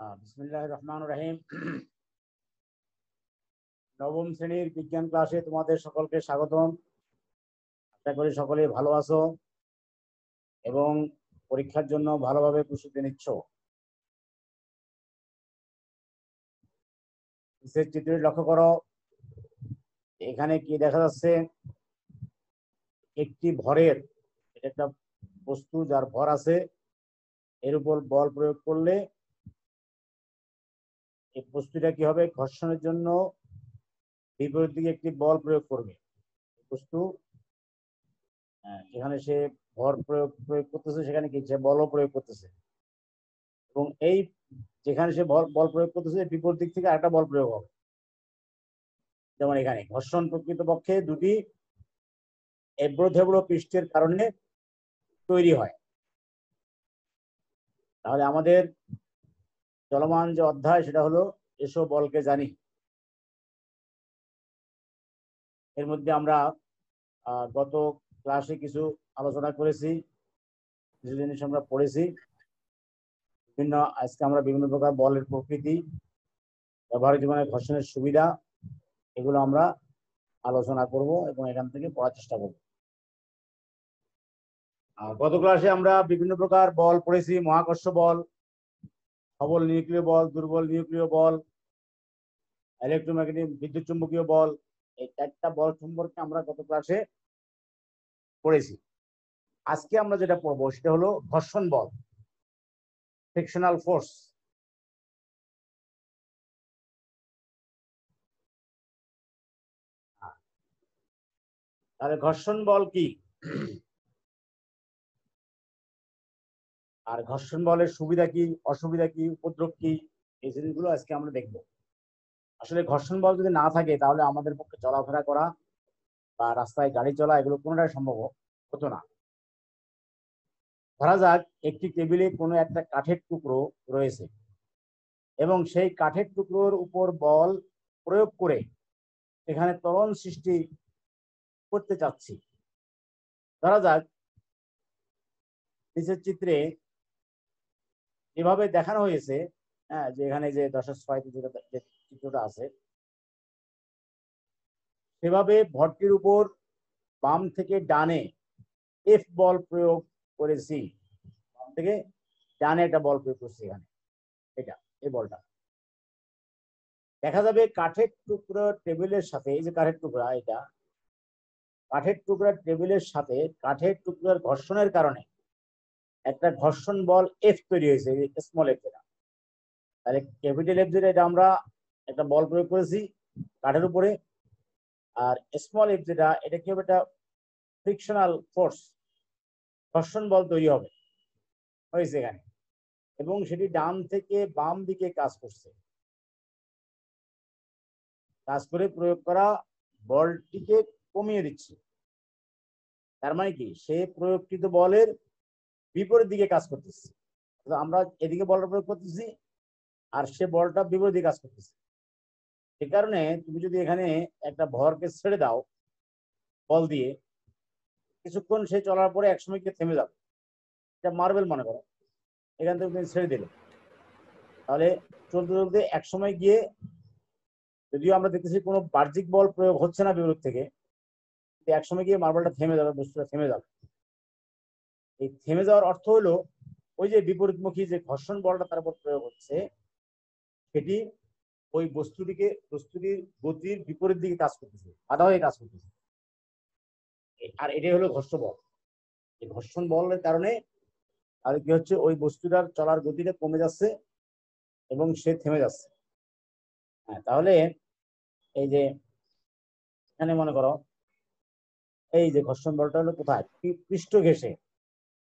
বিসমিল্লাহ রহমান রহিম। নবম শ্রেণির বিজ্ঞান ক্লাসে তোমাদের সকলকে স্বাগতম। আশা করি সকলেই ভালো আছো এবং পরীক্ষার জন্য ভালোভাবে প্রস্তুতি নিচ্ছ। নিচের চিত্রে লক্ষ্য করো। এখানে কি দেখা যাচ্ছে? একটি ভরের এটা একটা বস্তু যার ভর আছে, এর উপর বল প্রয়োগ করলে এই বস্তুটা কি হবে? ঘর্ষণের জন্য বিপরীত দিকে একটি বল প্রয়োগ করবে। বস্তু আহ, যেখানে সে ভর প্রয়োগ প্রয়োগ করতেছে সেখানে কি? সে বলও প্রয়োগ করতেছে। এবং এই যেখানে সে বল প্রয়োগ করতেছে বিপরীত দিক থেকে আরেকটা বল প্রয়োগ হবে। যেমন এখানে ঘর্ষণ প্রকৃতপক্ষে দুটি এবড়ো থেবড়ো পৃষ্ঠের কারণে তৈরি হয়। তাহলে আমাদের চলমান যে অধ্যায়, সেটা হলো এসো বলকে জানি। এর মধ্যে আমরা গত ক্লাসে কিছু আলোচনা করেছি, কিছু জিনিস আমরা পড়েছি। বিভিন্ন, আজকে আমরা বিভিন্ন প্রকার বলের প্রকৃতি, ব্যবহারিক জীবনে ঘর্ষণের সুবিধা, এগুলো আমরা আলোচনা করব এবং এখান থেকে পড়ার চেষ্টা করব। গত ক্লাসে আমরা বিভিন্ন প্রকার বল পড়েছি, মহাকর্ষ বল সবল নিউক্লিয় বল, দুর্বল নিউক্লিয় বল ইলেকট্রোম্যাগনেটিক বিদ্যুৎ চুম্বকীয় বল, এই চারটা বল সম্পর্কে আমরা গত ক্লাসে পড়েছি। আজকে আমরা যেটা পড়ব সেটা হলো ঘর্ষণ বল ফ্রিকশনাল ফোর্স তাহলে ঘর্ষণ বল কি? আর ঘর্ষণ বলের সুবিধা কি, অসুবিধা কি, উপদ্রব কি, এই জিনিসগুলো আজকে আমরা দেখব। আসলে ঘর্ষণ বল যদি না থাকে, তাহলে আমাদের পক্ষে চলাফেরা করা বা রাস্তায় গাড়ি চলা এগুলো কোনোটাই সম্ভব হতো না। ধরা যাক, একটি টেবিলে কোনো একটা কাঠের টুকরো রয়েছে এবং সেই কাঠের টুকরোর উপর বল প্রয়োগ করে এখানে ত্বরণ সৃষ্টি করতে চাচ্ছি। ধরা যাক, নিচের চিত্রে এভাবে দেখানো হয়েছে হ্যাঁ যে এখানে যে দশের ছয় যে চিত্রটা আছে, সেভাবে ভরটির উপর বাম থেকে ডানে এফ বল প্রয়োগ করেছি। বাম থেকে ডানে একটা বল প্রয়োগ করছি এখানে, এটা, এই বলটা। দেখা যাবে কাঠের টুকরো টেবিলের সাথে, এই যে কাঠের টুকরা, এটা, কাঠের টুকরা টেবিলের সাথে কাঠের টুকরার ঘর্ষণের কারণে একটা ঘর্ষণ বল এফ তৈরি হয়েছে স্মল এফ যেটা তাহলে ক্যাপিটাল এফ যেটা, এটা আমরা একটা বল প্রয়োগ করেছি কাঠের উপরে। আর স্মল এফ যেটা, এটা কি হবে? একটা ফ্রিকশনাল ফোর্স ঘর্ষণ বল তৈরি হবে। হয়েছে এখানে। এবং সেটি ডান থেকে বাম দিকে কাজ করছে। কাজ করে প্রয়োগ করা বলটিকে কমিয়ে দিচ্ছে। তার মানে কি? সে প্রয়োগকৃত বলের বিপরীত দিকে কাজ করতেছে। আমরা এদিকে বলটা প্রয়োগ করতেছি আর সে বলটা বিপরীত দিকে কাজ করতেছে। সে কারণে তুমি যদি এখানে একটা ভরকে ছেড়ে দাও বল দিয়ে, কিছুক্ষণ সে চলার পরে একসময় গিয়ে থেমে যাবে। এটা মার্বেল মনে করো। এখান থেকে তুমি ছেড়ে দিলে। তাহলে চলতে চলতে একসময় গিয়ে যদিও আমরা দেখতেছি কোনো বাহ্যিক বল প্রয়োগ হচ্ছে না বিপরীত থেকে একসময় গিয়ে মার্বেলটা থেমে যাবে, বস্তুটা থেমে যাবে। এই থেমে যাওয়ার অর্থ হলো, ওই যে বিপরীতমুখী যে ঘর্ষণ বলটা তার উপর প্রয়োগ হচ্ছে, সেটি ওই বস্তুটিকে, বস্তুটির গতির বিপরীত দিকে কাজ করতেছে, বাধা হয়ে কাজ করতেছে। আর এটাই হলো ঘর্ষণ বল। এই ঘর্ষণ বলের কারণে আর কি হচ্ছে, ওই বস্তুটার চলার গতিটা কমে যাচ্ছে এবং সে থেমে যাচ্ছে। হ্যাঁ তাহলে এই যে এখানে মনে করো, এই যে ঘর্ষণ বলটা হলো কোথায়? পৃষ্ঠ ঘেঁষে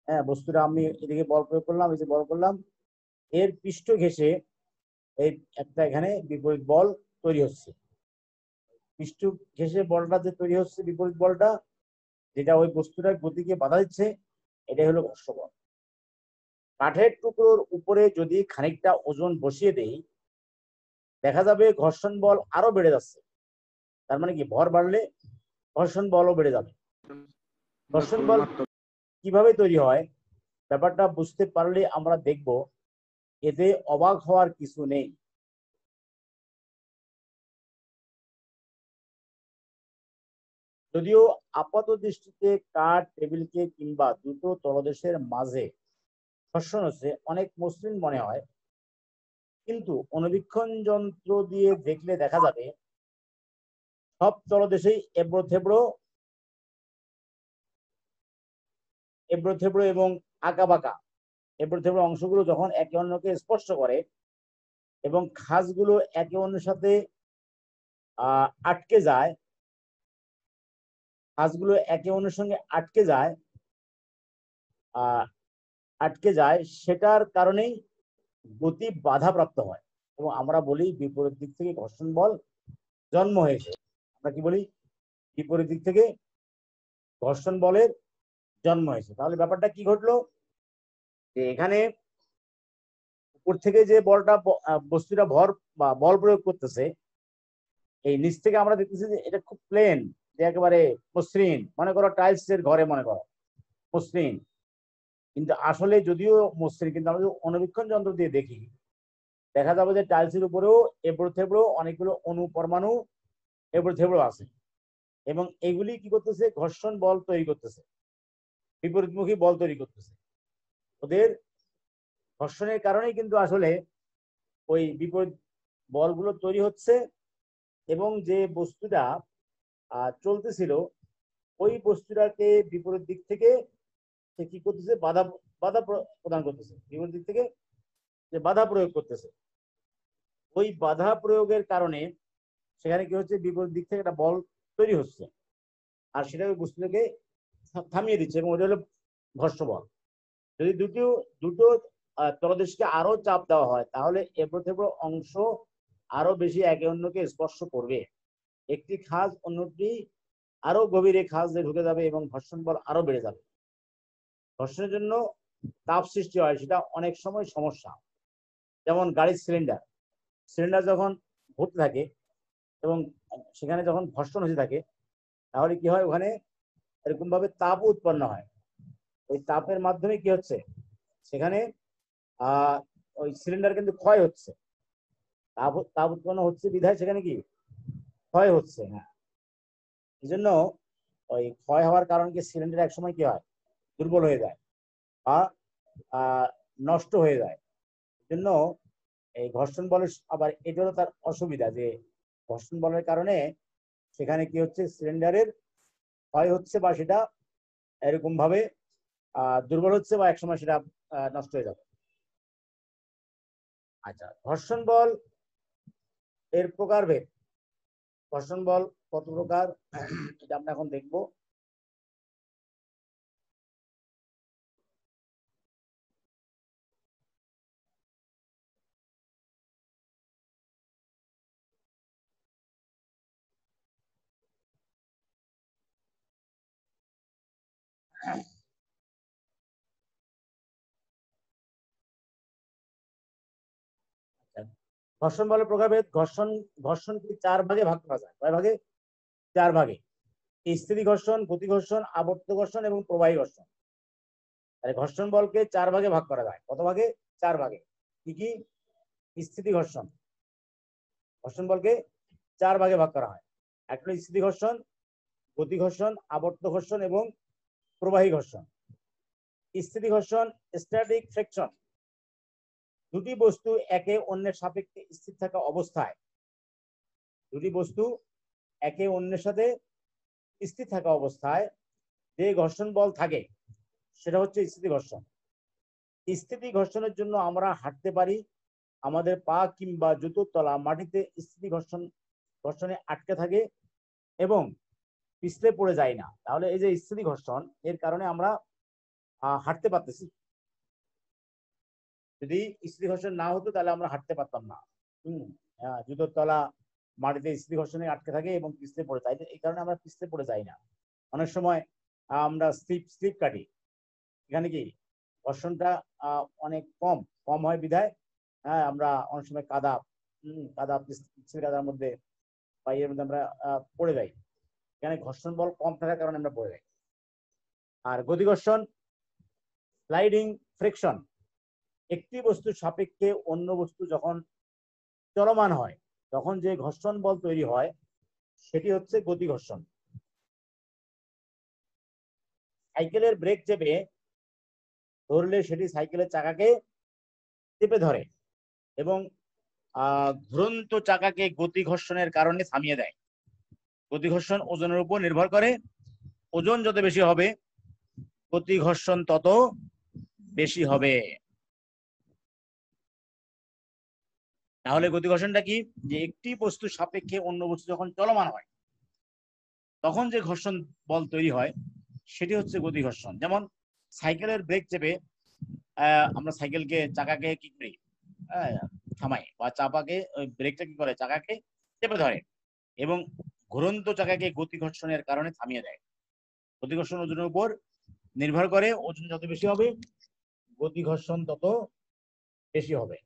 হ্যাঁ বস্তুটা আমি এদিকে বল প্রয়োগ করলাম যে বল করলাম। এর পৃষ্ঠ ঘেঁষে এই একটা এখানে বিপরীত বল তৈরি হচ্ছে। পৃষ্ঠ ঘেঁষে বলটা যে তৈরি হচ্ছে, বিপরীত বলটা, যেটা ওই বস্তুটার গতিকে বাধা দিচ্ছে, এটাই হলো ঘর্ষ বল কাঠের টুকরোর উপরে যদি খানিকটা ওজন বসিয়ে দেই, দেখা যাবে ঘর্ষণ বল আরও বেড়ে যাচ্ছে। তার মানে কি? ভর বাড়লে ঘর্ষণ বলও বেড়ে যাবে। ঘর্ষণ বল কীভাবে তৈরি হয়? ব্যাপারটা বুঝতে পারলে আমরা দেখব। এতে অবাক হওয়ার কিছু নেই। যদিও আপাত দৃষ্টিতে কাঠ, টেবিলকে কিংবা দুটো তলদেশের মাঝে ঘর্ষণ হচ্ছে, অনেক মসৃণ মনে হয়। কিন্তু অনুবীক্ষণ যন্ত্র দিয়ে দেখলে দেখা যাবে, সব তলদেশেই এবড়ো থেবড়ো এবড়ো থেবড়ো এবং আঁকা বাঁকা এবড়ো থেবড়ো অংশগুলো যখন একে অন্যকে স্পর্শ করে এবং খাসগুলো একে অন্যের সাথে আটকে যায়, খাসগুলো একে অন্যের সঙ্গে আটকে যায় আটকে যায়, সেটার কারণেই গতি বাধাপ্রাপ্ত হয়। এবং আমরা বলি বিপরীত দিক থেকে ঘর্ষণ বল জন্ম হয়েছে। আমরা কি বলি? বিপরীত দিক থেকে ঘর্ষণ বলের জন্ম হয়েছে। তাহলে ব্যাপারটা কি ঘটলো? যে এখানে উপর থেকে যে বলটা বস্তুটা ভর বা বল প্রয়োগ করতেছে, এই নিচ থেকে আমরা দেখতেছি যে এটা খুব প্লেন যে একেবারে মসৃণ। মনে করো টাইলস এর ঘরে মনে করো, মসৃণ। কিন্তু আসলে যদিও মসৃণ, কিন্তু আমরা যদি অনুবীক্ষণ যন্ত্র দিয়ে দেখি, দেখা যাবে যে টাইলসের উপরেও এবড়ো থেবড়ো অনেকগুলো অনু পরমাণু এবড়ো থেবড়ো আছে। এবং এগুলি কি করতেছে? ঘর্ষণ বল তৈরি করতেছে। বিপরীতমুখী বল তৈরি করতেছে। ওদের ঘর্ষণের কারণেই কিন্তু আসলে ওই বিপরীত বলগুলো তৈরি হচ্ছে এবং যে বস্তুটা চলতেছিল, ওই বস্তুটাকে বিপরীত দিক থেকে সে কি করতেছে? বাধা বাধা প্রদান করতেছে। বিপরীত দিক থেকে যে বাধা প্রয়োগ করতেছে। ওই বাধা প্রয়োগের কারণে সেখানে কি হচ্ছে? বিপরীত দিক থেকে একটা বল তৈরি হচ্ছে। আর সেটা ওই বস্তুটাকে থামিয়ে দিচ্ছে এবং ওটা হলো ঘর্ষ বল যদি দুটো দুটো তলদেশকে আরও চাপ দেওয়া হয়, তাহলে এবড়ো থেবড়ো অংশ আরও বেশি একে অন্যকে স্পর্শ করবে। একটি খাজ অন্যটি আরও গভীরে খাজ দিয়ে ঢুকে যাবে এবং ঘর্ষণ বল আরও বেড়ে যাবে। ঘর্ষণের জন্য তাপ সৃষ্টি হয়, সেটা অনেক সময় সমস্যা। যেমন গাড়ির সিলিন্ডার সিলিন্ডার যখন ভর্তি থাকে এবং সেখানে যখন ঘর্ষণ হতে থাকে, তাহলে কি হয় ওখানে এরকম ভাবে তাপ উৎপন্ন হয়। ওই তাপের মাধ্যমে কি হচ্ছে? সেখানে ওই সিলিন্ডার কিন্তু ক্ষয় হচ্ছে। তাপ তাপ উৎপন্ন হচ্ছে বিধায় সেখানে কি? ক্ষয় হচ্ছে হ্যাঁ। এই জন্য ওই ক্ষয় হওয়ার কারণ কি? সিলিন্ডার একসময় কি হয়? দুর্বল হয়ে যায় বা নষ্ট হয়ে যায়। জন্য এই ঘর্ষণ বলের আবার এটা তার অসুবিধা যে, ঘর্ষণ বলের কারণে সেখানে কি হচ্ছে? সিলিন্ডারের ক্ষয় হচ্ছে বা সেটা এরকম ভাবে দুর্বল হচ্ছে বা একসময় সেটা নষ্ট হয়ে যাবে। আচ্ছা ঘর্ষণ বল এর প্রকারভেদ। ঘর্ষণ বল কত প্রকার? এটা আমরা এখন দেখব। ঘর্ষণ বলের প্রকারভেদ, ঘর্ষণ, ঘর্ষণকে চার ভাগে ভাগ করা যায়। কয় ভাগে? চার ভাগে। স্থিতি ঘর্ষণ, গতি ঘর্ষণ আবর্ত ঘর্ষণ এবং প্রবাহী ঘর্ষণ। তাহলে ঘর্ষণ বলকে চার ভাগে ভাগ করা যায়। কত ভাগে? চার ভাগে। কি কি? স্থিতি ঘর্ষণ। ঘর্ষণ বলকে চার ভাগে ভাগ করা হয়। একটা স্থিতি ঘর্ষণ, গতি ঘর্ষণ আবর্ত ঘর্ষণ এবং প্রবাহী ঘর্ষণ, স্থিতি ঘর্ষণ স্ট্যাটিক ফ্রিকশন দুটি বস্তু একে অন্যের সাপেক্ষে স্থির থাকা অবস্থায়। দুটি বস্তু একে অন্যের সাথে স্থির থাকা অবস্থায় যে ঘর্ষণ বল থাকে, সেটা হচ্ছে স্থিতি ঘর্ষণ। স্থিতি ঘর্ষণের জন্য আমরা হাঁটতে পারি, আমাদের পা কিংবা জুতোর তলা মাটিতে স্থিতি ঘর্ষণ, ঘর্ষণে আটকে থাকে এবং পিছলে পড়ে যায় না। তাহলে এই যে স্থিতি ঘর্ষণ এর কারণে আমরা হাঁটতে পারতেছি। যদি স্ত্রী ঘর্ষণ না হতো, তাহলে আমরা হাঁটতে পারতাম না। হম জুতোর তলা মাটিতে স্ত্রী ঘর্ষণে আটকে থাকে এবং পিছলে পড়ে যায়। এই কারণে আমরা পিছলে পড়ে যাই না। অনেক সময় আমরা স্লিপ স্লিপ কাটি। এখানে কি? ঘর্ষণটা অনেক কম কম হয় বিধায় হ্যাঁ আমরা অনেক সময় কাদা কাদা পিছলে কাদার মধ্যে বা এর মধ্যে আমরা পড়ে যাই। এখানে ঘর্ষণ বল কম থাকার কারণে আমরা পড়ে যাই। আর গতি ঘর্ষণ স্লাইডিং ফ্রিকশন একটি বস্তুর সাপেক্ষে অন্য বস্তু যখন চলমান হয়, তখন যে ঘর্ষণ বল তৈরি হয়, সেটি হচ্ছে গতি ঘর্ষণ। সাইকেলের ব্রেক চেপে ধরলে সেটি সাইকেলের চাকাকে চেপে ধরে এবং ঘুরন্ত চাকাকে গতি ঘর্ষণের কারণে থামিয়ে দেয়। গতি ঘর্ষণ ওজনের উপর নির্ভর করে। ওজন যত বেশি হবে গতি ঘর্ষণ তত বেশি হবে। তাহলে গতি ঘর্ষণটা কি? যে একটি বস্তু সাপেক্ষে অন্য বস্তু যখন চলমান হয়, তখন যে ঘর্ষণ বল তৈরি হয়, সেটি হচ্ছে গতি ঘর্ষণ যেমন সাইকেলের ব্রেক চেপে আমরা সাইকেলকে চাকাকে কি করি? থামাই বা চাপাকে, ওই ব্রেকটা কি করে? চাকাকে চেপে ধরে। এবং ঘুরন্ত চাকাকে গতি ঘর্ষণের কারণে থামিয়ে দেয়। গতি ঘর্ষণ ওজনের উপর নির্ভর করে ওজন যত বেশি হবে, গতি ঘর্ষণ তত বেশি হবে।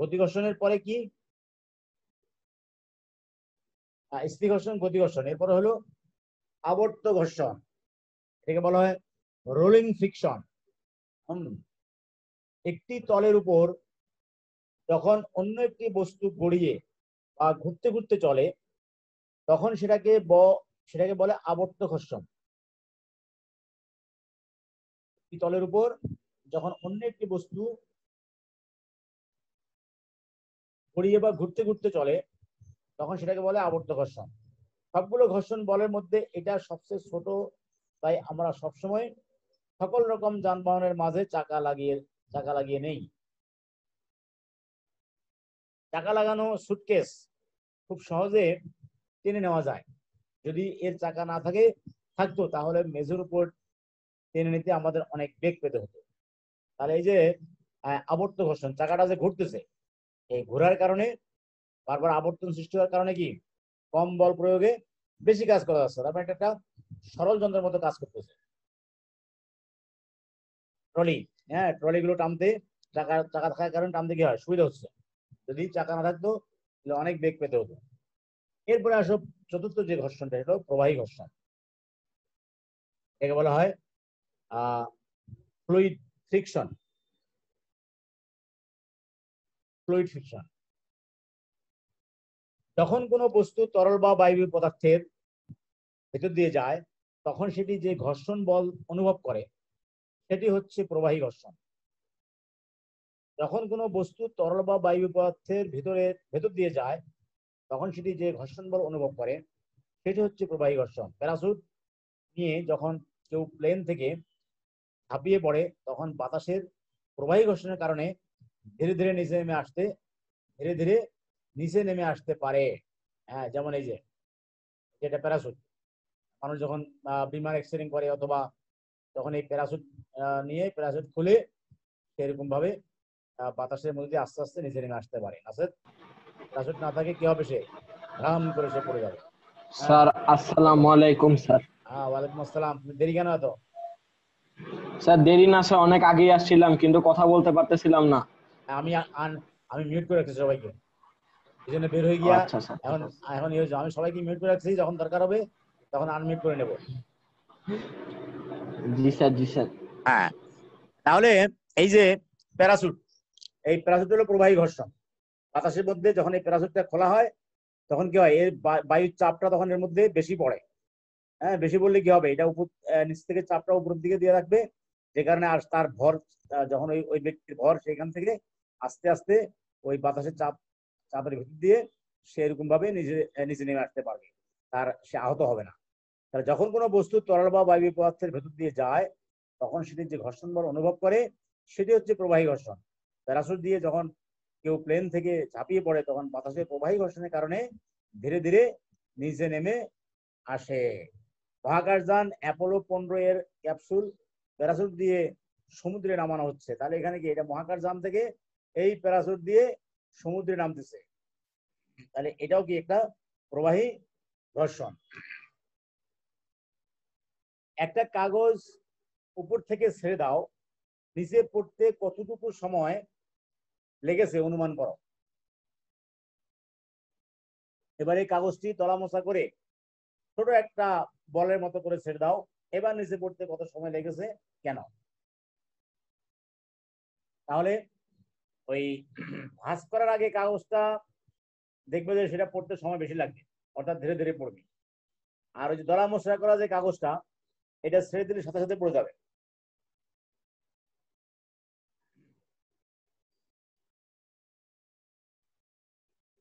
গতি ঘর্ষণের পরে কি? স্থির ঘর্ষণ, গতি ঘর্ষণ। এরপরে হলো আবর্ত ঘর্ষণ। এটাকে বলা হয় রোলিং ফ্রিকশন একটি তলের উপর যখন অন্য একটি বস্তু গড়িয়ে বা ঘুরতে ঘুরতে চলে, তখন সেটাকে ব, সেটাকে বলে আবর্ত ঘর্ষণ একটি তলের উপর যখন অন্য একটি বস্তু ঘুরিয়ে বা ঘুরতে ঘুরতে চলে, তখন সেটাকে বলে আবর্ত ঘর্ষণ সবগুলো ঘর্ষণ বলের মধ্যে এটা সবচেয়ে ছোট, তাই আমরা সবসময় সকল রকম যানবাহনের মাঝে চাকা লাগিয়ে চাকা লাগিয়ে নেই। চাকা লাগানো সুটকেস খুব সহজে টেনে নেওয়া যায়। যদি এর চাকা না থাকে, থাকতো, তাহলে মেজের উপর টেনে নিতে আমাদের অনেক বেগ পেতে হতো। তাহলে এই যে আবর্ত ঘর্ষণ, চাকাটা যে ঘুরতেছে, এই ঘোরার কারণে, বারবার আবর্তন সৃষ্টি হওয়ার কারণে কি? কম বল প্রয়োগে বেশি কাজ করা যাচ্ছে তারপরে এটা একটা সরল যন্ত্রের মতো কাজ করতেছে। ট্রলি হ্যাঁ ট্রলি গুলো টানতে, চাকা চাকা থাকার কারণে টানতে কি হয়? সুবিধা হচ্ছে। যদি চাকা না থাকতো তাহলে অনেক বেগ পেতে হতো। এরপরে আসো চতুর্থ যে ঘর্ষণটা, সেটা প্রবাহী ঘর্ষণ। একে বলা হয় ফ্লুইড ফ্রিকশন ফ্লুইড ফ্রিকশন যখন কোনো বস্তু তরল বা বায়বীয় পদার্থের ভেতর দিয়ে যায়, তখন সেটি যে ঘর্ষণ বল অনুভব করে, সেটি হচ্ছে প্রবাহী ঘর্ষণ। যখন কোনো বস্তু তরল বা বায়ু পদার্থের ভিতরে ভেতর দিয়ে যায়, তখন সেটি যে ঘর্ষণ বল অনুভব করে, সেটি হচ্ছে প্রবাহী ঘর্ষণ। প্যারাসুট নিয়ে যখন কেউ প্লেন থেকে ঝাঁপিয়ে পড়ে, তখন বাতাসের প্রবাহী ঘর্ষণের কারণে ধীরে ধীরে নিচে নেমে আসতে, ধীরে ধীরে নিচে নেমে আসতে পারে। হ্যাঁ যেমন এই যে, যেটা প্যারাসুট। মানুষ যখন বিমান এক্সিডেন্ট করে অথবা তখন এই প্যারাসুট নিয়ে প্যারাসুট খুলে সেরকম ভাবে বাতাসের মধ্যে দিয়ে আস্তে আস্তে নিচে নেমে আসতে পারে। আসলে প্যারাসুট না থাকে কি হবে সে? রাম করে সে পড়ে যাবে। স্যার আসসালামু আলাইকুম স্যার। হ্যাঁ ওয়ালাইকুম আসসালাম। দেরি কেন এত? স্যার দেরি না স্যার অনেক আগেই আসছিলাম কিন্তু কথা বলতে পারতেছিলাম না। আমি আ- আমি মিউট করে রাখছি সবাইকে। এই জন্য বের হয়ে গিয়া আচ্ছা এখন এখন আমি সবাইকে মিউট করে রাখছি যখন দরকার হবে তখন আনমিউট করে নেব। জি স্যার জি স্যার। হ্যাঁ তাহলে এই যে প্যারাসুট এই প্যারাসুট হলো প্রবাহী ঘর্ষণ। বাতাসের মধ্যে যখন এই প্যারাসুটটা খোলা হয়, তখন কি হয়? এর বায়ুর চাপটা তখন এর মধ্যে বেশি পড়ে। হ্যাঁ বেশি বললে কি হবে? এটা উপর নিচ থেকে চাপটা উপরের দিকে দিয়ে রাখবে। যে কারণে আর তার ভর যখন ওই ওই ব্যক্তির ভর সেখান থেকে আস্তে আস্তে ওই বাতাসের চাপ, চাপের ভিতর দিয়ে সে এরকম ভাবে নিজে নিচে নেমে আসতে পারবে। তার সে আহত হবে না। তাহলে যখন কোনো বস্তু তরল বা বায়ু পদার্থের ভেতর দিয়ে যায়, তখন সেটি যে ঘর্ষণ বল অনুভব করে, সেটি হচ্ছে প্রবাহী ঘর্ষণ। প্যারাসুট দিয়ে যখন কেউ প্লেন থেকে ঝাঁপিয়ে পড়ে, তখন বাতাসের প্রবাহী ঘর্ষণের কারণে ধীরে ধীরে নিচে নেমে আসে। মহাকাশযান অ্যাপোলো পনেরো এর ক্যাপসুল প্যারাসুট দিয়ে সমুদ্রে নামানো হচ্ছে। তাহলে এখানে কি এটা মহাকাশযান থেকে এই প্যারাসুট দিয়ে সমুদ্রে নামতেছে? তাহলে এটাও কি একটা প্রবাহী ঘর্ষণ? একটা কাগজ উপর থেকে ছেড়ে দাও, নিচে পড়তে কতটুকু সময় লেগেছে, অনুমান করো। এবার এই কাগজটি তলামশা করে ছোট একটা বলের মতো করে ছেড়ে দাও। এবার নিচে পড়তে কত সময় লেগেছে, কেন? তাহলে ওই ভাঁজ করার আগে কাগজটা দেখবে যে সেটা পড়তে সময় বেশি লাগবে, অর্থাৎ ধীরে ধীরে পড়বে। আর ওই যে দলা মশলা করা যে কাগজটা, এটা ছেড়ে দিলে সাথে সাথে পড়ে যাবে।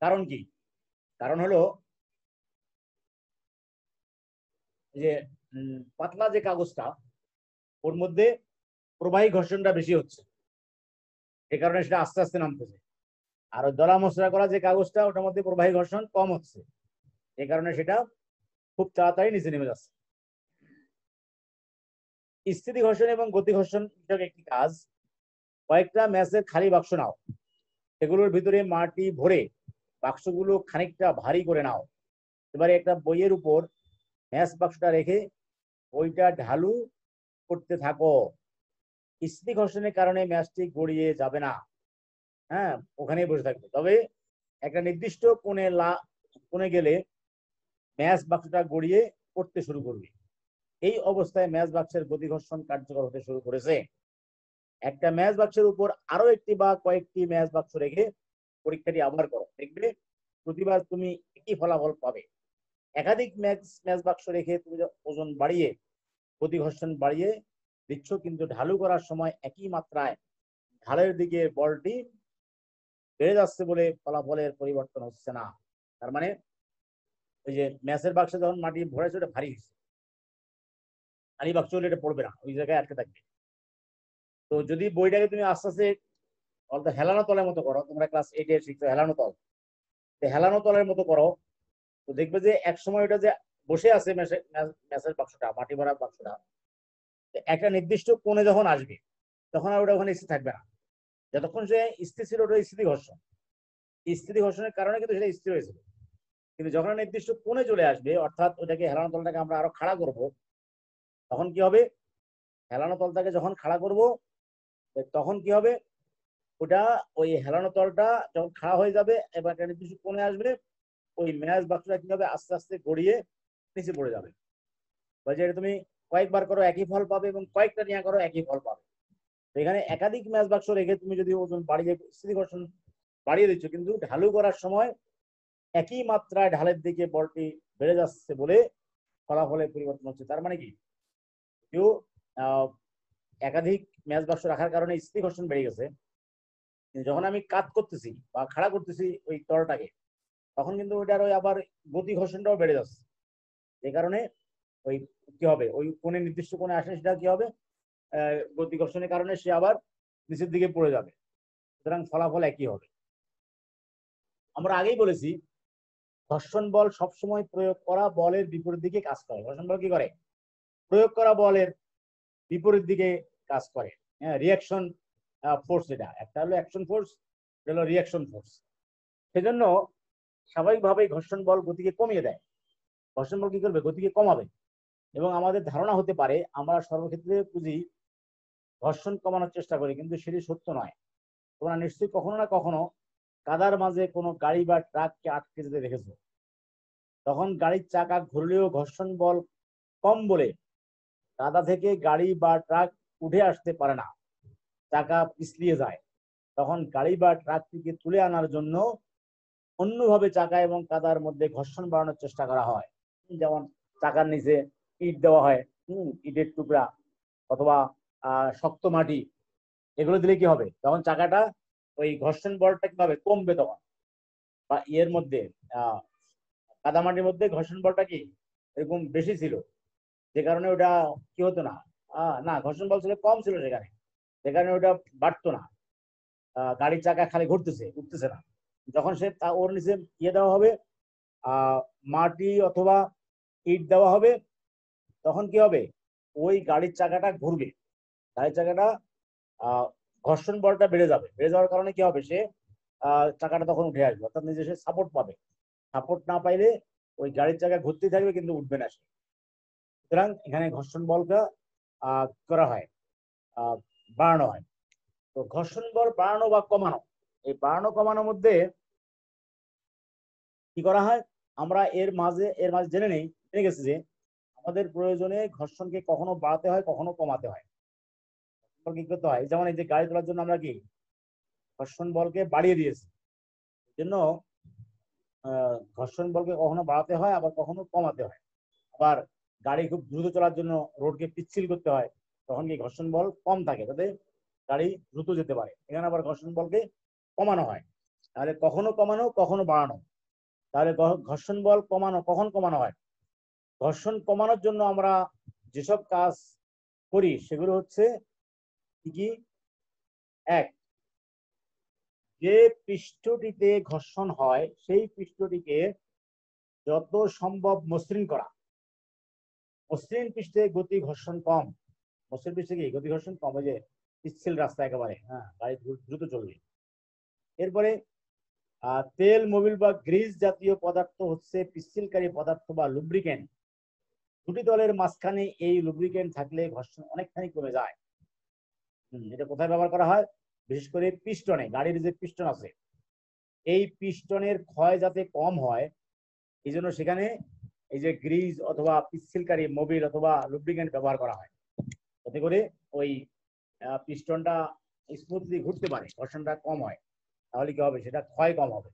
কারণ কি? কারণ হলো যে পাতলা যে কাগজটা, ওর মধ্যে প্রবাহী ঘর্ষণটা বেশি হচ্ছে। এ কারণে সেটা আস্তে আস্তে নামতেছে। আর দলা মশলা করা যে কাগজটা, ওটার মধ্যে প্রবাহী ঘর্ষণ কম হচ্ছে। এ কারণে সেটা খুব তাড়াতাড়ি নিচে নেমে যাচ্ছে। স্থিতি ঘর্ষণ এবং গতি ঘর্ষণ একটি কাজ। কয়েকটা ম্যাচের খালি বাক্স নাও। সেগুলোর ভিতরে মাটি ভরে বাক্সগুলো খানিকটা ভারী করে নাও। এবারে একটা বইয়ের উপর ম্যাচ বাক্সটা রেখে বইটা ঢালু করতে থাকো। স্থিতি ঘর্ষণের কারণে ম্যাচটি গড়িয়ে যাবে না। হ্যাঁ ওখানেই বসে থাকবে। তবে একটা নির্দিষ্ট কোণে লা, কোণে গেলে ম্যাচ বাক্সটা গড়িয়ে পড়তে শুরু করবে। এই অবস্থায় ম্যাচ বাক্সের গতি ঘর্ষণ কার্যকর হতে শুরু করেছে। একটা ম্যাচ বাক্সের উপর আরও একটি বা কয়েকটি ম্যাচ বাক্স রেখে পরীক্ষাটি আবার করো। দেখবে প্রতিবার তুমি একই ফলাফল পাবে। একাধিক ম্যাচ ম্যাচ বাক্স রেখে তুমি ওজন বাড়িয়ে গতি ঘর্ষণ বাড়িয়ে দিচ্ছ, কিন্তু ঢালু করার সময় একই মাত্রায় ঢালের দিকে বলটি বেড়ে যাচ্ছে বলে ফলাফলের পরিবর্তন হচ্ছে না। তার মানে ওই যে ম্যাচের বাক্সে যখন মাটি ভরেছে, ওটা ভারী হয়েছে। খালি বাক্স হলে এটা পড়বে না, ওই জায়গায় আটকে থাকবে। তো যদি বইটাকে তুমি আস্তে আস্তে অল্প হেলানো তলের মতো করো। তোমরা ক্লাস এইটে শিখছো হেলানো তল। হেলানো তলের মতো করো। তো দেখবে যে এক সময় ওটা যে বসে আছে ম্যাচের বাক্সটা মাটি ভরা বাক্সটা একটা নির্দিষ্ট কোণে যখন আসবে, তখন আর ওটা ওখানে স্থির থাকবে না। যতক্ষণ সে স্থির ছিল ওটা স্থিতি ঘর্ষণ স্থিতি ঘর্ষণের কারণে কিন্তু সেটা স্থির হয়েছিল কিন্তু যখন নির্দিষ্ট কোণে চলে আসবে, অর্থাৎ ওটাকে হেলানো তলটাকে আমরা আরও খাড়া করব, তখন কি হবে? হেলানো তলটাকে যখন খাড়া করব তখন কি হবে? ওটা ওই হেলানো তলটা যখন খাড়া হয়ে যাবে, এবার একটা নির্দিষ্ট কোণে আসবে, ওই ম্যাচ বাক্সটা কি হবে আস্তে আস্তে গড়িয়ে নিচে পড়ে যাবে। বা যেটা তুমি কয়েকবার করো, একই ফল পাবে এবং কয়েকটা নিয়ে করো, একই ফল পাবে। তো এখানে একাধিক ম্যাচ বাক্স রেখে তুমি যদি ওজন বাড়িয়ে স্থিতি ঘর্ষণ বাড়িয়ে দিচ্ছ, কিন্তু ঢালু করার সময় একই মাত্রায় ঢালের দিকে বলটি বেড়ে যাচ্ছে বলে ফলাফলে পরিবর্তন হচ্ছে। তার মানে কি? কেউ একাধিক ম্যাচ বাক্স রাখার কারণে স্থিতি ঘর্ষণ বেড়ে গেছে। যখন আমি কাত করতেছি বা খাড়া করতেছি ওই তলটাকে, তখন কিন্তু ওইটার ওই আবার গতি ঘর্ষণটাও বেড়ে যাচ্ছে। যে কারণে ওই কি হবে? ওই কোণে নির্দিষ্ট কোণে আসলে সেটা কি হবে? গতি ঘর্ষণের কারণে সে আবার নিচের দিকে পড়ে যাবে। সুতরাং ফলাফল একই হবে। আমরা আগেই বলেছি, ঘর্ষণ বল সবসময় প্রয়োগ করা বলের বিপরীত দিকে কাজ করে। ঘর্ষণ বল কি করে? প্রয়োগ করা বলের বিপরীত দিকে কাজ করে। হ্যাঁ রিয়াকশন ফোর্স এটা একটা হলো অ্যাকশন ফোর্স এটা হলো রিয়াকশন ফোর্স সেজন্য স্বাভাবিকভাবেই ঘর্ষণ বল গতিকে কমিয়ে দেয়। ঘর্ষণ বল কি করবে? গতিকে কমাবে। এবং আমাদের ধারণা হতে পারে, আমরা সর্বক্ষেত্রে বুঝি ঘর্ষণ কমানোর চেষ্টা করি, কিন্তু সেটি সত্য নয়। তোমরা নিশ্চয়ই কখনো না কখনো কাদার মাঝে কোনো গাড়ি বা ট্রাককে আটকে যেতে দেখেছ। তখন গাড়ির চাকা ঘুরলেও ঘর্ষণ বল কম বলে কাদা থেকে গাড়ি বা ট্রাক উঠে আসতে পারে না। চাকা পিছলিয়ে যায়। তখন গাড়ি বা ট্রাকটিকে তুলে আনার জন্য অন্যভাবে চাকা এবং কাদার মধ্যে ঘর্ষণ বাড়ানোর চেষ্টা করা হয়। যেমন চাকার নিচে ইট দেওয়া হয়, হম, ইটের টুকরা অথবা শক্ত মাটি, এগুলো দিলে কি হবে? তখন চাকাটা ওই ঘর্ষণ বলটা কি হবে কমবে তখন। বা ইয়ের মধ্যে কাদামাটির মধ্যে ঘর্ষণ বলটা কি? এরকম বেশি ছিল। যে কারণে ওটা কি হতো না? না, ঘর্ষণ বল ছিল, কম ছিল সেখানে। কারণে ওটা বাড়তো না। গাড়ির চাকা খালি ঘুরতেছে, উঠতেছে না। যখন সে তা- ওর নিচে ইয়ে দেওয়া হবে মাটি অথবা ইট দেওয়া হবে, তখন কি হবে? ওই গাড়ির চাকাটা ঘুরবে। গাড়ির চাকাটা ঘর্ষণ বলটা বেড়ে যাবে। বেড়ে যাওয়ার কারণে কি হবে? সে চাকাটা তখন উঠে আসবে। অর্থাৎ নিজে সে সাপোর্ট পাবে। সাপোর্ট না পাইলে ওই গাড়ির চাকা ঘুরতেই থাকবে, কিন্তু উঠবে না সে। সুতরাং এখানে ঘর্ষণ বলটা করা হয়। বাড়ানো হয়। তো ঘর্ষণ বল বাড়ানো বা কমানো, এই বাড়ানো কমানোর মধ্যে কি করা হয়? আমরা এর মাঝে এর মাঝে জেনে নেই, জেনে গেছি যে আমাদের প্রয়োজনে ঘর্ষণকে কখনো বাড়াতে হয়, কখনো কমাতে হয়। কি করতে হয়? যেমন এই যে গাড়ি তোলার জন্য আমরা কি ঘর্ষণ বলকে বাড়িয়ে দিয়েছে জন্য ঘর্ষণ বলকে কখনো বাড়াতে হয়, আবার কখনো কমাতে হয়। আবার গাড়ি খুব দ্রুত চলার জন্য রোডকে পিচ্ছিল করতে হয় তখন কি ঘর্ষণ বল কম থাকে যাতে গাড়ি দ্রুত যেতে পারে। এখানে আবার ঘর্ষণ বলকে কমানো হয়। তাহলে কখনো কমানো, কখনো বাড়ানো। তাহলে ঘর্ষণ বল কমানো, কখন কমানো হয়? ঘর্ষণ কমানোর জন্য আমরা যেসব কাজ করি, সেগুলো হচ্ছে কি কি? এক, যে পৃষ্ঠটিতে ঘর্ষণ হয়, সেই পৃষ্ঠটিকে যত সম্ভব মসৃণ করা। মসৃণ পৃষ্ঠে গতি ঘর্ষণ কম। মসৃণ পৃষ্ঠে কি? গতি ঘর্ষণ কম যে পিচ্ছিল রাস্তা একেবারে হ্যাঁ গাড়ি দ্রুত চলবে। এরপরে তেল, মোবিল বা গ্রিস জাতীয় পদার্থ হচ্ছে পিচ্ছিলকারী পদার্থ বা লুব্রিকেন্ট দুটি দলের মাঝখানে এই লুব্রিকেন্ট থাকলে ঘর্ষণ অনেকখানি কমে যায়। এটা কোথায় ব্যবহার করা হয়? বিশেষ করে পিস্টনে, গাড়ির যে পিস্টন আছে। এই পিস্টনের ক্ষয় যাতে কম হয়, এই জন্য সেখানে এই যে গ্রিজ অথবা পিচ্ছিলকারী মোবিল অথবা লুব্রিকেন্ট ব্যবহার করা হয়। যাতে করে ওই পিস্টনটা স্মুথলি ঘুরতে পারে, ঘর্ষণটা কম হয়। তাহলে কি হবে? সেটা ক্ষয় কম হবে।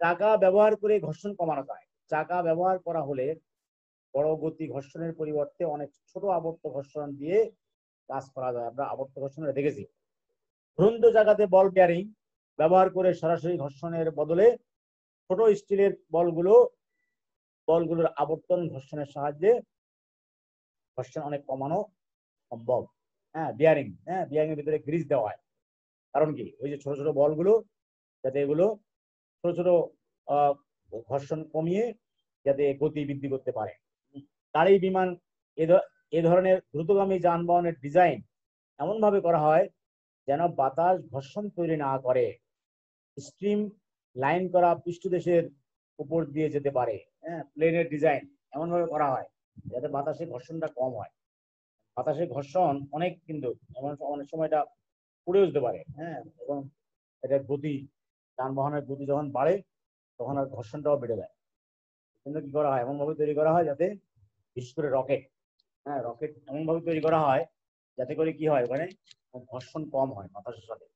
চাকা ব্যবহার করে ঘর্ষণ কমানো যায়। চাকা ব্যবহার করা হলে বড় গতি ঘর্ষণের পরিবর্তে অনেক ছোট আবর্ত ঘর্ষণ দিয়ে কাজ করা যায়। আমরা আবর্ত ঘর্ষণে দেখেছি। ঘুরন্ত জায়গাতে বল বিয়ারিং ব্যবহার করে সরাসরি ঘর্ষণের বদলে ছোট স্টিলের বলগুলো, বলগুলোর আবর্তন ঘর্ষণের সাহায্যে ঘর্ষণ অনেক কমানো সম্ভব। হ্যাঁ বিয়ারিং হ্যাঁ বিয়ারিং এর ভিতরে গ্রিজ দেওয়া হয়। কারণ কি? ওই যে ছোট ছোট বলগুলো, যাতে এগুলো ছোট ছোট ঘর্ষণ কমিয়ে যাতে গতি বৃদ্ধি করতে পারে। গাড়ি বিমান এ ধরনের দ্রুতগামী যানবাহনের ডিজাইন এমন ভাবে করা হয় যেন বাতাস ঘর্ষণ তৈরি না করে স্ট্রিম লাইন করা পৃষ্ঠদেশের উপর দিয়ে যেতে পারে। হ্যাঁ প্লেনের ডিজাইন এমন ভাবে করা হয়। যাতে বাতাসে ঘর্ষণটা কম হয়। বাতাসে ঘর্ষণ অনেক কিন্তু অনেক সময় এটা পুড়ে যেতে পারে। হ্যাঁ এবং এটা গতি, যানবাহনের গতি যখন বাড়ে, তখন আর ঘর্ষণটাও বেড়ে যায়। কিন্তু কি করা হয়? এমনভাবে তৈরি করা হয় যাতে, বিশেষ করে রকেট। হ্যাঁ রকেট এমনভাবে তৈরি করা হয় যাতে করে কি হয়? ওখানে ঘর্ষণ কম হয় বাতাসের সাথে।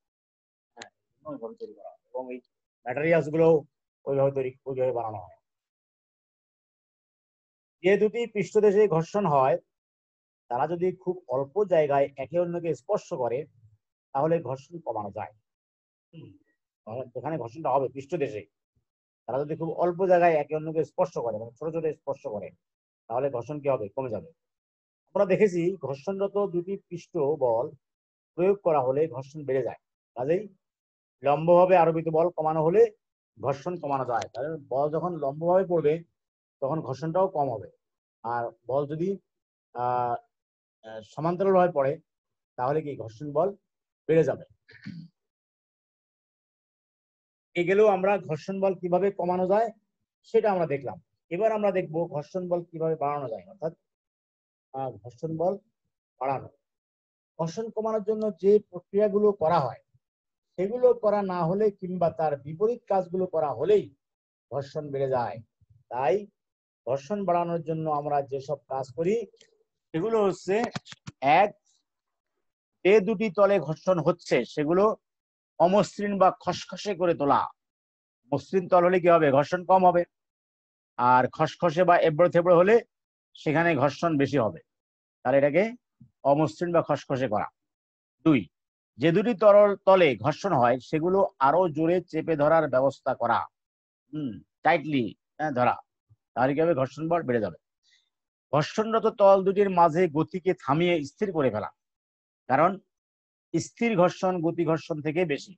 হ্যাঁ তৈরি করা হয়। এবং এই ম্যাটেরিয়ালসগুলো ওইভাবে তৈরি, ওইভাবে বানানো হয়। যে দুটি পৃষ্ঠদেশে ঘর্ষণ হয় তারা যদি খুব অল্প জায়গায় একে অন্যকে স্পর্শ করে তাহলে ঘর্ষণ কমানো যায়। যেখানে ঘর্ষণটা হবে পৃষ্ঠদেশে। তারা যদি খুব অল্প জায়গায় একে অন্যকে স্পর্শ করে মানে ছোট ছোট স্পর্শ করে তাহলে ঘর্ষণ কি হবে? কমে যাবে। আমরা দেখেছি ঘর্ষণরত দুটি পৃষ্ঠ বল প্রয়োগ করা হলে ঘর্ষণ বেড়ে যায়। কাজেই লম্বভাবে আরোপিত বল কমানো হলে ঘর্ষণ কমানো যায়। কারণ বল যখন লম্বভাবে পড়বে তখন ঘর্ষণটাও কম হবে। আর বল যদি সমান্তরালভাবে পড়ে, তাহলে কি ঘর্ষণ বল বেড়ে যাবে? এ গেলেও আমরা ঘর্ষণ বল কীভাবে কমানো যায়, সেটা আমরা দেখলাম। এবার আমরা দেখব ঘর্ষণ বল কীভাবে বাড়ানো যায়, অর্থাৎ ঘর্ষণ বল বাড়ানো। ঘর্ষণ কমানোর জন্য যে প্রক্রিয়াগুলো করা হয়, সেগুলো করা না হলে কিংবা তার বিপরীত কাজগুলো করা হলেই ঘর্ষণ বেড়ে যায়। তাই ঘর্ষণ বাড়ানোর জন্য আমরা যেসব কাজ করি, সেগুলো হচ্ছে এক যে দুটি তলে ঘর্ষণ হচ্ছে, সেগুলো অমসৃণ বা খসখসে করে তোলা। মসৃণ তল হলে কি হবে? ঘর্ষণ কম হবে। আর খসখসে বা এবড়ো থেবড়ো হলে সেখানে ঘর্ষণ বেশি হবে। তাহলে এটাকে অমসৃণ বা খসখসে করা। দুই, যে দুটি তরল তলে ঘর্ষণ হয়, সেগুলো আরও জোরে চেপে ধরার ব্যবস্থা করা। হুম টাইটলি ধরা। তাহলে কি হবে? ঘর্ষণ বল বেড়ে যাবে। ঘর্ষণরত তল দুটির মাঝে গতিকে থামিয়ে স্থির করে ফেলা। কারণ স্থির ঘর্ষণ গতি ঘর্ষণ থেকে বেশি।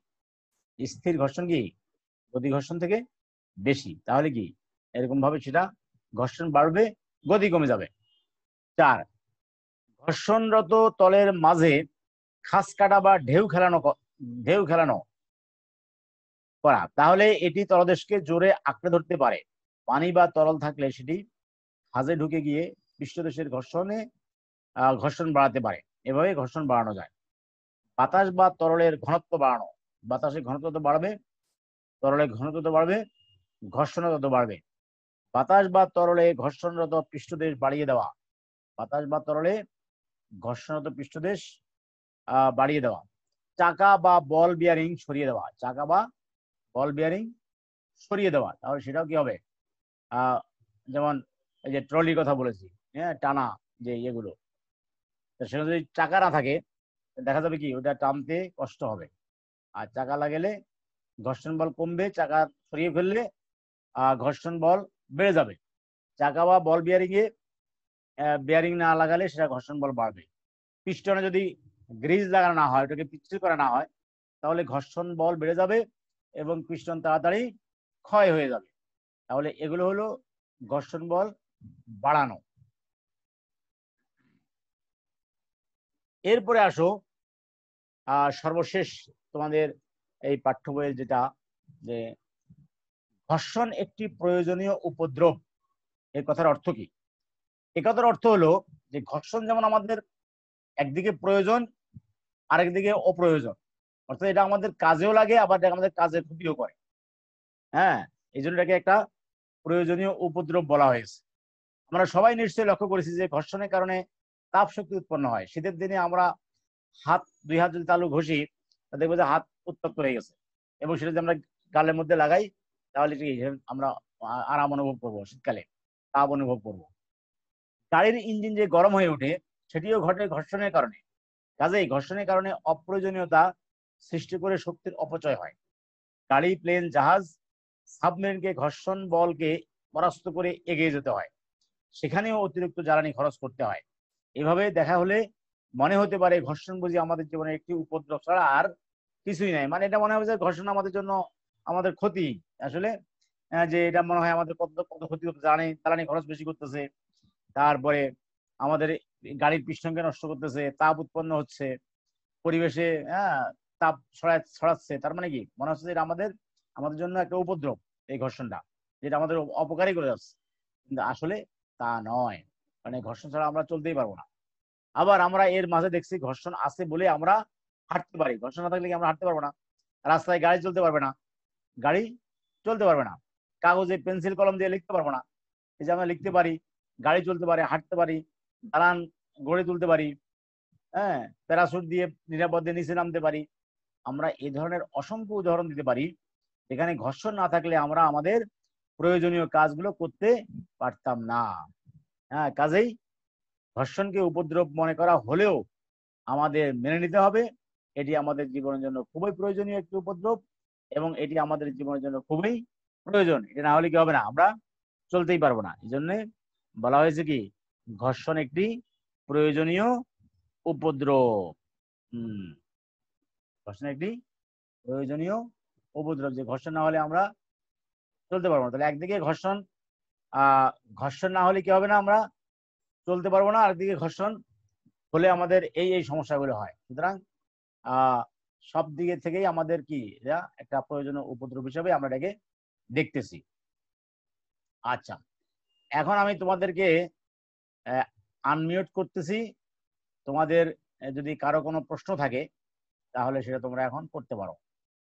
স্থির ঘর্ষণ কি? গতি ঘর্ষণ থেকে বেশি। তাহলে কি? এরকম ভাবে সেটা ঘর্ষণ বাড়বে, গতি কমে যাবে। চার, ঘর্ষণরত তলের মাঝে খাস কাটা বা ঢেউ খেলানো ঢেউ খেলানো করা। তাহলে এটি তলদেশকে জোরে আঁকড়ে ধরতে পারে। পানি বা তরল থাকলে সেটি হাজে ঢুকে গিয়ে পৃষ্ঠদেশের ঘর্ষণে ঘর্ষণ বাড়াতে পারে। এভাবে ঘর্ষণ বাড়ানো যায়। বাতাস বা তরলের ঘনত্ব বাড়ানো। বাতাসের ঘনত্ব তত বাড়বে, তরলের ঘনত্ব তত বাড়বে, ঘর্ষণও তত বাড়বে। বাতাস বা তরলে ঘর্ষণরত পৃষ্ঠদেশ বাড়িয়ে দেওয়া। বাতাস বা তরলে ঘর্ষণরত পৃষ্ঠদেশ বাড়িয়ে দেওয়া। চাকা বা বল বিয়ারিং সরিয়ে দেওয়া। চাকা বা বল বিয়ারিং সরিয়ে দেওয়া। তাহলে সেটাও কি হবে? যেমন এই যে ট্রলির কথা বলেছি হ্যাঁ টানা যে ইয়েগুলো, তো সেখানে যদি চাকা না থাকে, দেখা যাবে কি ওটা টানতে কষ্ট হবে। আর চাকা লাগালে ঘর্ষণ বল কমবে, চাকা সরিয়ে ফেললে ঘর্ষণ বল বেড়ে যাবে। চাকা বা বল বিয়ারিং এ বিয়ারিং না লাগালে সেটা ঘর্ষণ বল বাড়বে। পিস্টনে যদি গ্রিজ লাগানো না হয়, ওটাকে পিচ্ছিল করা না হয়, তাহলে ঘর্ষণ বল বেড়ে যাবে এবং পিস্টন তাড়াতাড়ি ক্ষয় হয়ে যাবে। তাহলে এগুলো হলো ঘর্ষণ বল বাড়ানো। এরপরে আসো সর্বশেষ তোমাদের এই পাঠ্য বইয়ের যেটা, যে ঘর্ষণ একটি প্রয়োজনীয় উপদ্রব। এর কথার অর্থ কি? এ কথার অর্থ হলো যে ঘর্ষণ যেমন আমাদের একদিকে প্রয়োজন, আরেকদিকে অপ্রয়োজন। অর্থাৎ এটা আমাদের কাজেও লাগে, আবার আমাদের কাজের ক্ষতিও করে। হ্যাঁ? এই জন্য এটাকে একটা প্রয়োজনীয় উপদ্রব বলা হয়েছে। আমরা সবাই নিশ্চয়ই লক্ষ্য করেছি যে ঘর্ষণের কারণে তাপ শক্তি উৎপন্ন হয়। শীতের দিনে আমরা হাত, দুই হাত যদি তালু ঘষি দেখব যে হাত উত্তপ্ত হয়ে গেছে। এবং সেটা যদি আমরা গালের মধ্যে লাগাই, তাহলে আমরা আরাম অনুভব করব, শীতকালে তাপ অনুভব করব। গাড়ির ইঞ্জিন যে গরম হয়ে ওঠে, সেটিও ঘটে ঘর্ষণের কারণে। কাজেই ঘর্ষণের কারণে অপ্রয়োজনীয়তা সৃষ্টি করে শক্তির অপচয় হয়। গাড়ি, প্লেন, জাহাজ সাবমেরিনকে ঘর্ষণ বলকে পরাস্ত করে এগিয়ে যেতে হয়। সেখানেও অতিরিক্ত জ্বালানি খরচ করতে হয়। এভাবে দেখা হলে মনে হতে পারে ঘর্ষণ বুঝি আমাদের জীবনে একটি উপদ্রব ছাড়া আর কিছুই নাই। মানে এটা মনে হবে যে ঘর্ষণ আমাদের জন্য আমাদের ক্ষতি। আসলে যে এটা মনে হয় আমাদের কত কত ক্ষতি জ্বালানি জ্বালানি খরচ বেশি করতেছে। তারপরে আমাদের গাড়ির পিস্টনকে নষ্ট করতেছে, তাপ উৎপন্ন হচ্ছে, পরিবেশে হ্যাঁ তাপ ছড়ায় ছড়াচ্ছে। তার মানে কি? মনে হচ্ছে এটা আমাদের আমাদের জন্য একটা উপদ্রব এই ঘর্ষণটা, যেটা আমাদের অপকারী করে যাচ্ছে। কিন্তু আসলে তা নয়। মানে ঘর্ষণ ছাড়া আমরা চলতেই পারব না। আবার আমরা এর মাঝে দেখছি ঘর্ষণ আছে বলে আমরা হাঁটতে পারি। ঘর্ষণ না থাকলে কি আমরা হাঁটতে পারব না? রাস্তায় গাড়ি চলতে পারবে না। গাড়ি চলতে পারবে না। কাগজে পেন্সিল, কলম দিয়ে লিখতে পারব না। এই যে আমরা লিখতে পারি, গাড়ি চলতে পারি, হাঁটতে পারি, দালান গড়ে তুলতে পারি হ্যাঁ প্যারাসুট দিয়ে নিরাপদে নিচে নামতে পারি। আমরা এ ধরনের অসংখ্য উদাহরণ দিতে পারি। এখানে ঘর্ষণ না থাকলে আমরা আমাদের প্রয়োজনীয় কাজগুলো করতে পারতাম না। হ্যাঁ কাজেই ঘর্ষণকে উপদ্রব মনে করা হলেও আমাদের মেনে নিতে হবে। এটি আমাদের জীবনের জন্য খুবই প্রয়োজনীয় একটি উপদ্রব এবং এটি আমাদের জীবনের জন্য খুবই প্রয়োজন। এটা না হলে কি হবে না? আমরা চলতেই পারব না। এই জন্য বলা হয়েছে কি, ঘর্ষণ একটি প্রয়োজনীয় উপদ্রব। হম, ঘর্ষণ একটি প্রয়োজনীয় উপদ্রব যে ঘর্ষণ না হলে আমরা চলতে পারব না। তাহলে একদিকে ঘর্ষণ ঘর্ষণ না হলে কি হবে না আমরা চলতে পারব না। আরেকদিকে ঘর্ষণ হলে আমাদের এই এই সমস্যাগুলো হয়। সুতরাং সব দিকে থেকেই আমাদের কি একটা প্রয়োজনীয় উপদ্রব হিসেবে আমরা এটাকে দেখতেছি। আচ্ছা এখন আমি তোমাদেরকে আনমিউট করতেছি। তোমাদের যদি কারও কোনো প্রশ্ন থাকে, তাহলে সেটা তোমরা এখন করতে পারো।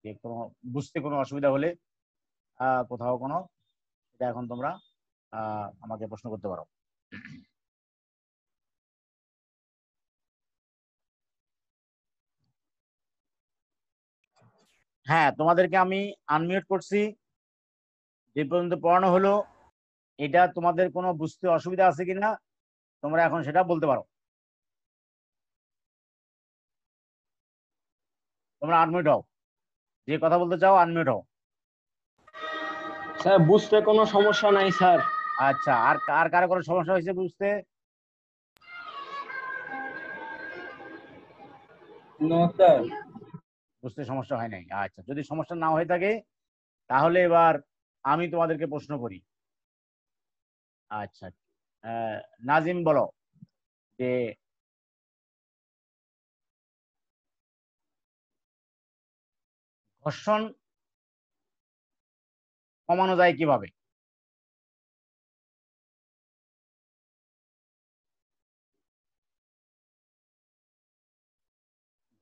যে কোনো, বুঝতে কোনো অসুবিধা হলে কোথাও কোনো, এটা এখন তোমরা আমাকে প্রশ্ন করতে পারো। হ্যাঁ তোমাদেরকে আমি আনমিউট করছি। যে পর্যন্ত পড়ানো হলো, এটা তোমাদের কোনো বুঝতে অসুবিধা আছে কিনা, তোমরা এখন সেটা বলতে পারো। তোমরা আনমিউট হও। যে কথা বলতে চাও আনমিউট হও। স্যার বুঝতে কোনো সমস্যা নাই স্যার। আচ্ছা আর আর কারও কোনো সমস্যা হয়েছে বুঝতে? No sir. বুঝতে সমস্যা হয় নাই। আচ্ছা যদি সমস্যা না হয়ে থাকে তাহলে এবার আমি তোমাদেরকে প্রশ্ন করি। আচ্ছা নাজিম বলো যে ঘর্ষণ কমানো যায় কীভাবে?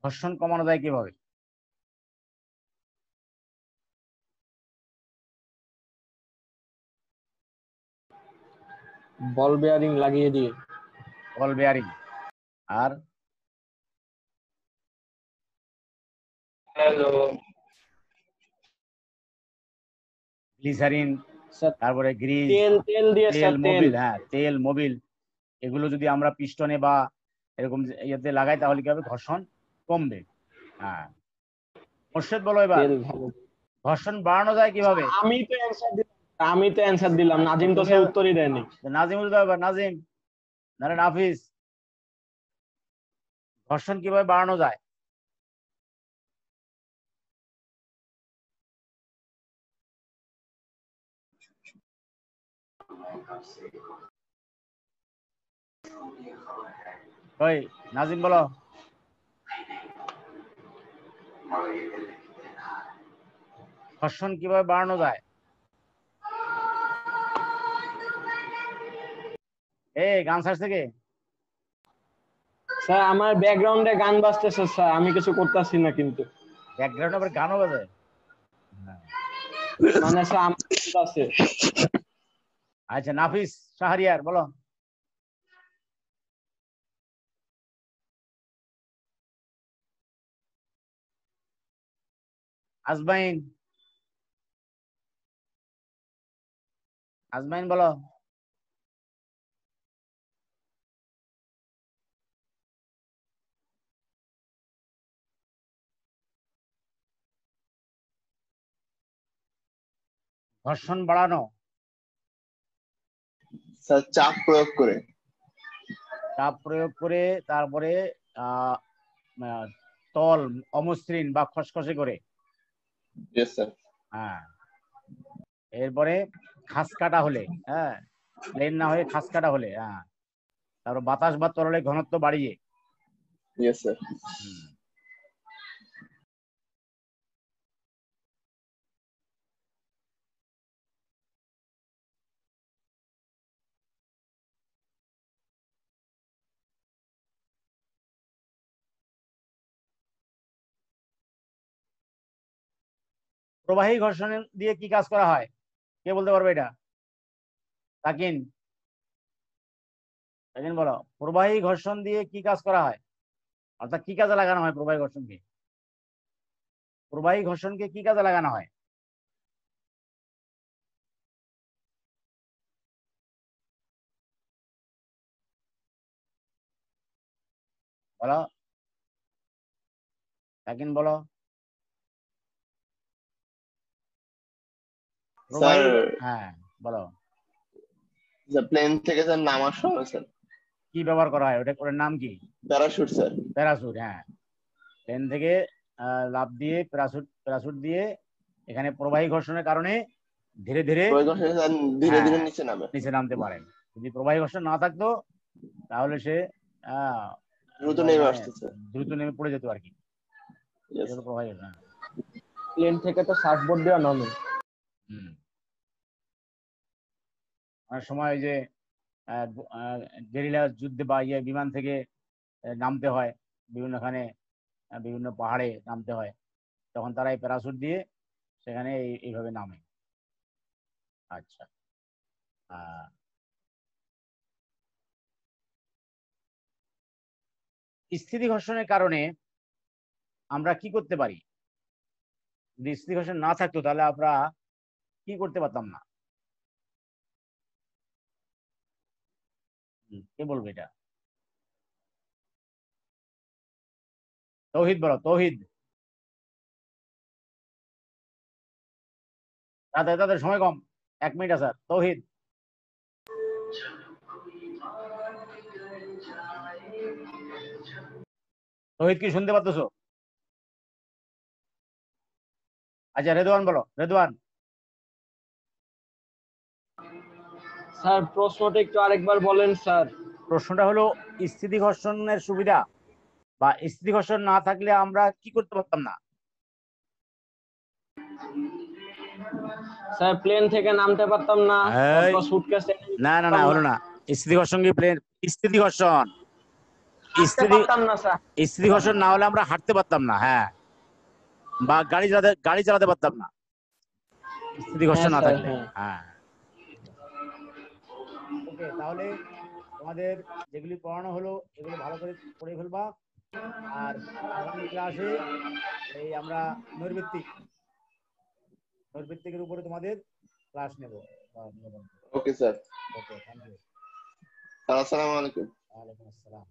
ঘর্ষণ কমানো যায় কীভাবে? বল বেয়ারিং লাগিয়ে দিয়ে। বল বেয়ারিং আর? হ্যালো গ্লিসারিন তারপরে গ্রিজ তেল তেল দিয়ে তেল মোবিল হ্যাঁ তেল মোবিল এগুলো যদি আমরা পিস্টনে বা এরকম ইয়েতে লাগাই তাহলে কি হবে? ঘর্ষণ কমবে। হ্যাঁ। মোর্শেদ বলো এবার। ঘর্ষণ বাড়ানো যায় কীভাবে? আমি তো অ্যান্সার দিলাম আমি তো অ্যান্সার দিলাম। নাজিম তো সে উত্তরই দেয়নি। নাজিম উদ্দিন এবার নাজিম। নারে নাফিস ঘর্ষণ কীভাবে বাড়ানো যায়? ওই নাজিম বলো। ঘর্ষণ কীভাবে বাড়ানো যায়? এ গান ছাড়ছে থেকে স্যার আমার ব্যাকগ্রাউন্ডে গান বাজতেছে স্যার আমি কিছু করতেছি না কিন্তু। ব্যাকগ্রাউন্ড আবার গানও বাজায় হ্যাঁ। মানে স্যার আমার আছে আচ্ছা নাফিস শাহরিয়ার বলো। আজমাইন। আজমাইন বলো। ঘর্ষণ বাড়ানো। স্যার চাপ প্রয়োগ করে। চাপ প্রয়োগ করে তারপরে তল অমসৃণ বা খসখসে করে। হ্যাঁ। এরপরে খাস কাটা হলে হ্যাঁ প্লেন না হয়ে খাস কাটা হলে হ্যাঁ। তারপর বাতাস বা তরলে ঘনত্ব বাড়িয়ে। স্যার প্রবাহী ঘর্ষণ দিয়ে কি কাজ করা হয়? কে বলতে পারবে এটা? তাকিন তাকিন বলো, প্রবাহী ঘর্ষণ দিয়ে কি কাজ করা হয়? অর্থাৎ কি কাজে লাগানো হয় প্রবাহী ঘর্ষণকে? প্রবাহী ঘর্ষণকে কি কাজে লাগানো হয়? বলো। তাকিন বলো। স্যার হ্যাঁ বলো। প্লেন থেকে স্যার নামার সময় স্যার কি ব্যবহার করা হয়? ওটা ওটার নাম কি? প্যারাশুট স্যার প্যারাসুট হ্যাঁ। প্লেন থেকে আহ, লাফ দিয়ে প্যারাসুট প্যারাসুট দিয়ে এখানে প্রবাহী ঘর্ষণের কারণে ধীরে ধীরে ধীরে ধীরে হ্যাঁ। নিচে নামে। নিচে নামতে পারেন। যদি প্রবাহী ঘর্ষণ না থাকতো তাহলে সে আহ, দ্রুত নেমে মানে দ্রুত নেমে পড়ে যেত আর কি। ঘর্ষণ হ্যাঁ। প্লেন থেকে তো সার্ফবোর্ড দেওয়া নামে। হুম। অনেক সময় যে গেরিলা যুদ্ধে বা ইয়ে বিমান থেকে নামতে হয়। বিভিন্নখানে বিভিন্ন পাহাড়ে নামতে হয়। তখন তারা এই প্যারাসুট দিয়ে সেখানে এইভাবে নামে। আচ্ছা। স্থিতি ঘর্ষণের কারণে আমরা কি করতে পারি? যদি স্থিতি ঘর্ষণ না থাকতো তাহলে আমরা কি করতে পারতাম না। কে বলবে এটা? তৌহিদ বলো, তৌহিদ। তাদের তাদের সময় কম। এক মিনিট আছে, তৌহিদ। তৌহিদ কি শুনতে পারতেছো? আচ্ছা রেদওয়ান বলো রেদওয়ান স্যার প্রশ্নটা একটু আরেকবার বলেন স্যার। প্রশ্নটা হলো স্থিতি ঘর্ষণের সুবিধা বা স্থিতি ঘর্ষণ না থাকলে আমরা কি করতে পারতাম না? স্যার প্লেন থেকে নামতে পারতাম না। সুটকেস না না না হলো না। স্থিতি ঘর্ষণ কি প্লেন স্থিতি ঘর্ষণ স্থিতি পারতাম না স্যার। স্থিতি ঘর্ষণ না হলে আমরা হাঁটতে পারতাম না হ্যাঁ। বা গাড়ি চালাতে গাড়ি চালাতে পারতাম না। স্থিতি ঘর্ষণ না হ্যাঁ, থাকলে হ্যাঁ। ওকে তাহলে তোমাদের যেগুলি পড়ানো হলো এগুলো ভালো করে পড়ে ফেলবা। আর আগামী ক্লাসে এই আমরা নৈর্ভিত্তিক নৈর্ভিত্তিকের উপরে তোমাদের ক্লাস নেব। Okay sir okay thank you আসসালামু আলাইকুম। ওয়া আলাইকুম আসসালাম।